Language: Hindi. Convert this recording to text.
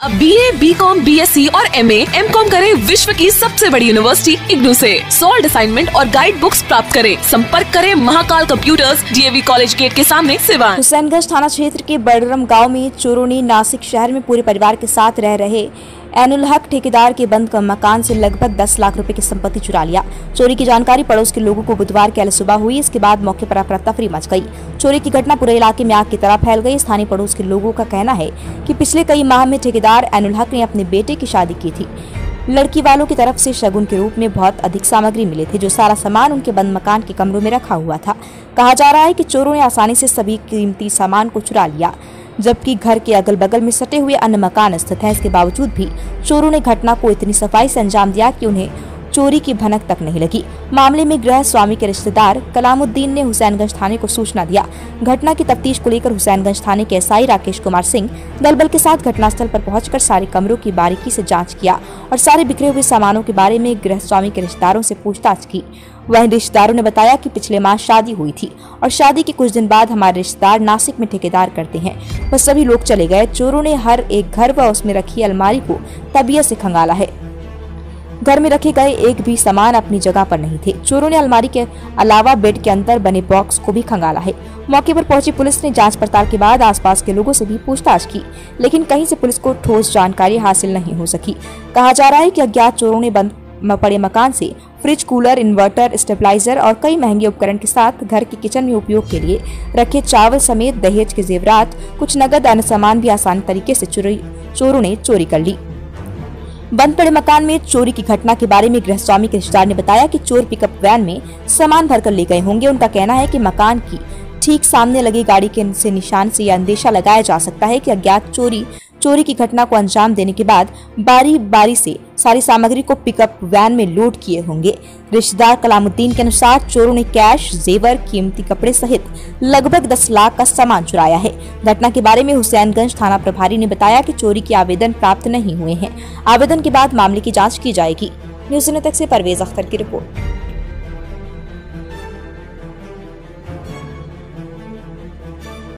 अब B A B com B S C और एम ए एम कॉम करे विश्व की सबसे बड़ी यूनिवर्सिटी इग्नू से। सोल्ड असाइनमेंट और गाइड बुक्स प्राप्त करें। संपर्क करें Mahakal computers DAV college gate के सामने, सिवान। हुसैनगंज थाना क्षेत्र के बड़रम गाँव में चोरों ने नासिक शहर में पूरे परिवार के साथ रह रहे एनुल हक ठेकेदार के बंद मकान से लगभग 10 लाख रुपए की संपत्ति चुरा लिया। चोरी की जानकारी पड़ोस के लोगों को बुधवार के सुबह हुई, इसके बाद मौके पर अफरा तफरी मच गई। चोरी की घटना पूरे इलाके में आग की तरह फैल गई। स्थानीय पड़ोस के लोगों का कहना है कि पिछले कई माह में ठेकेदार एनुल हक ने अपने बेटे की शादी की थी। लड़की वालों की तरफ़ से शगुन के रूप में बहुत अधिक सामग्री मिले थे, जो सारा सामान उनके बंद मकान के कमरों में रखा हुआ था। कहा जा रहा है कि चोरों ने आसानी से सभी कीमती सामान को चुरा लिया। जबकि घर के अगल बगल में सटे हुए अन्य मकान स्थित हैं। इसके बावजूद भी चोरों ने घटना को इतनी सफ़ाई से अंजाम दिया कि उन्हें चोरी की भनक तक नहीं लगी। मामले में गृह स्वामी के रिश्तेदार कलामुद्दीन ने हुसैनगंज थाने को सूचना दिया। घटना की तफ्तीश को लेकर हुसैनगंज थाने के एसआई राकेश कुमार सिंह दलबल के साथ घटनास्थल पर पहुंचकर सारे कमरों की बारीकी से जाँच किया और सारे बिखरे हुए सामानों के बारे में गृह स्वामी के रिश्तेदारों से पूछताछ की। वहीं रिश्तेदारों ने बताया कि पिछले माह शादी हुई थी और शादी के कुछ दिन बाद हमारे रिश्तेदार नासिक में ठेकेदार करते हैं। वह सभी लोग चले गए। चोरों ने हर एक घर व उसमें रखी अलमारी को तबीयत से खंगाला है। घर में रखे गए एक भी सामान अपनी जगह पर नहीं थे। चोरों ने अलमारी के अलावा बेड के अंदर बने बॉक्स को भी खंगाला है। मौके पर पहुँची पुलिस ने जाँच पड़ताल के बाद आसपास के लोगों से भी पूछताछ की, लेकिन कहीं से पुलिस को ठोस जानकारी हासिल नहीं हो सकी। कहा जा रहा है कि अज्ञात चोरों ने बंद पड़े मकान से फ्रिज, कूलर, इन्वर्टर, स्टेबलाइजर और कई महँगे उपकरण के साथ घर के किचन में उपयोग के लिए रखे चावल समेत दहेज के जेवरात, कुछ नगद अन्य सामान भी आसान तरीके से चोरों ने चोरी कर ली। बंद पड़े मकान में चोरी की घटना के बारे में गृह स्वामी के रिश्तेदार ने बताया कि चोर पिकअप वैन में सामान भरकर ले गए होंगे। उनका कहना है कि मकान की ठीक सामने लगी गाड़ी के से निशान से यह अंदेशा लगाया जा सकता है कि अज्ञात चोरी चोरी की घटना को अंजाम देने के बाद बारी बारी से सारी सामग्री को पिकअप वैन में लोड किए होंगे। रिश्तेदार कलामुद्दीन के अनुसार चोरों ने कैश, जेवर, कीमती कपड़े सहित लगभग 10 लाख का सामान चुराया है। घटना के बारे में हुसैनगंज थाना प्रभारी ने बताया कि चोरी के आवेदन प्राप्त नहीं हुए हैं। आवेदन के बाद मामले की जाँच की जाएगी। न्यूज़ तक ऐसी परवेज अख्तर की रिपोर्ट।